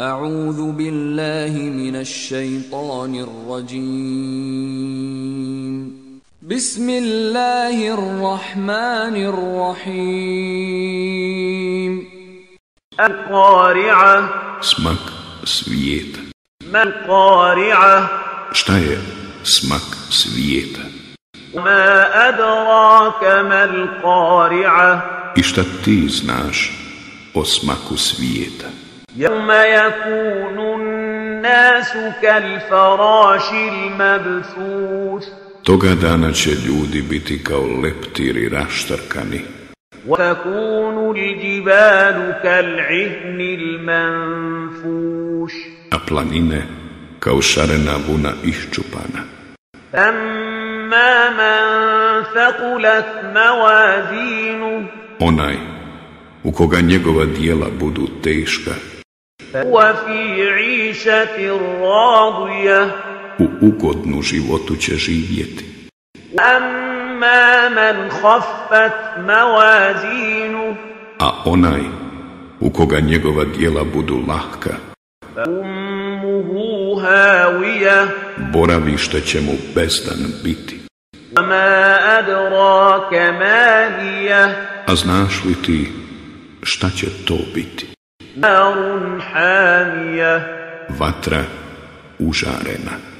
أعوذ بالله من الشيطان الرجيم بسم الله الرحمن الرحيم القارعة Smak svijeta. ما القارعة Šta je smak svijeta? وما أدراك ما القارعة I šta ti znaš o smaku svijeta? يوم يكون الناس كالفراش المبثوث Toga dana će ljudi biti kao leptiri raštarkani, وتكون الجبال كالعهن المنفوش a planine kao šarena vuna iščupana. أما من ثقلت موازينه Onaj u koga njegova dijela budu teška, u ugodnu životu će živjeti. A onaj u koga njegova dijela budu lahka, boravište će mu bezdan biti. A znaš li ti šta će to biti? Vatra užarena.